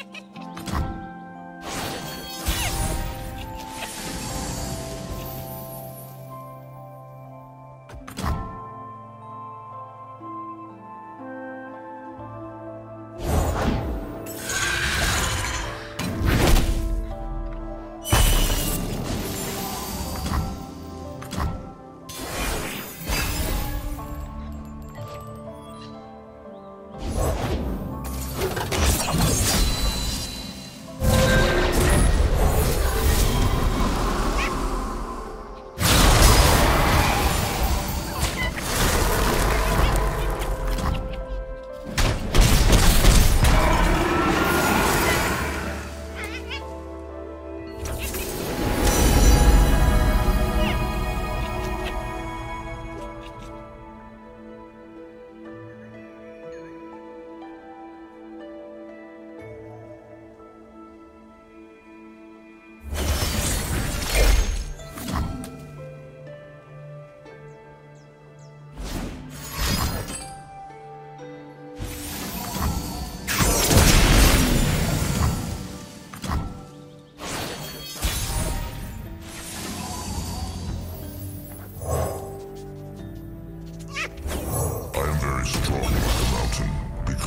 Ha ha ha!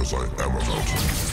Because I am a mountain.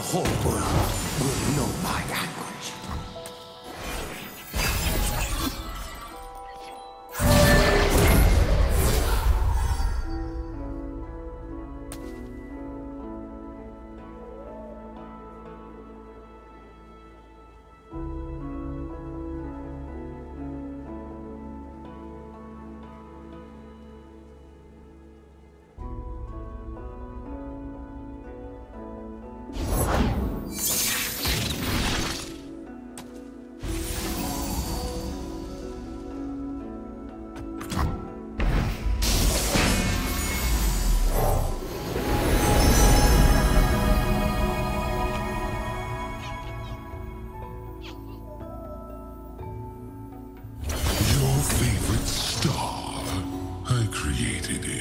The whole world will know my anguish. favorite star. I created it.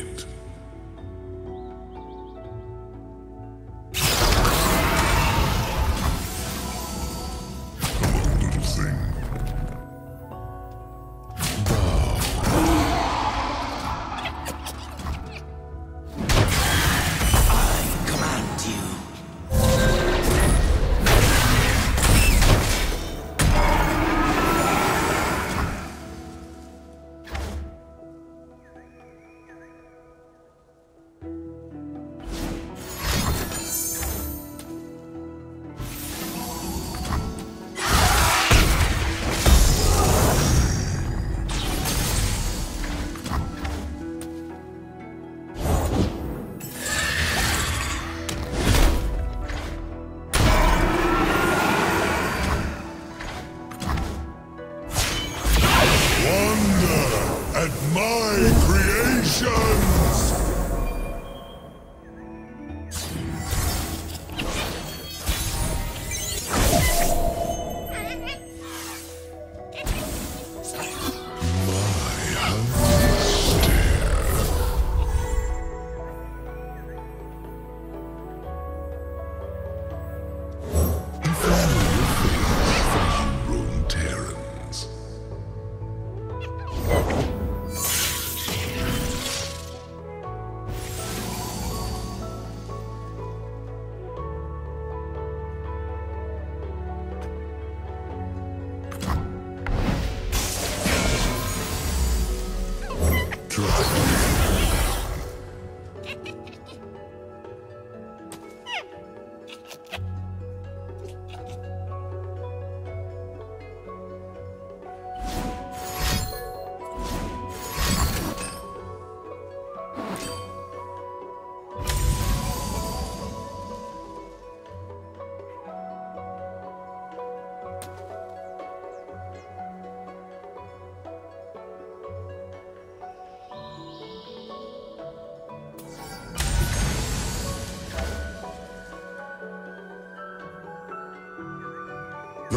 Destruction!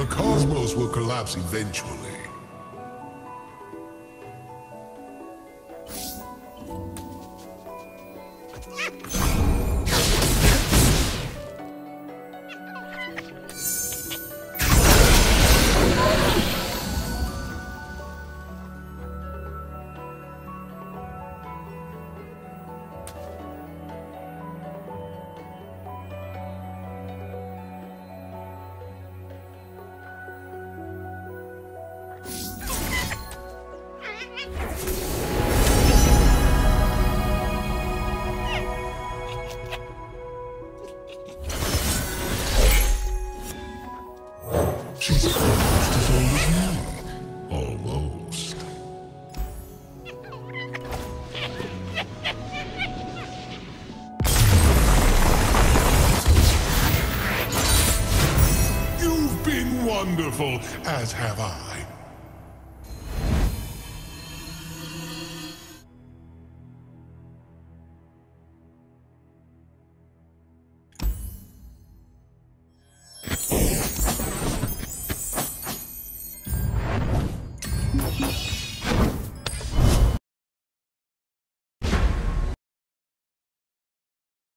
The cosmos will collapse eventually. Wonderful, as have I.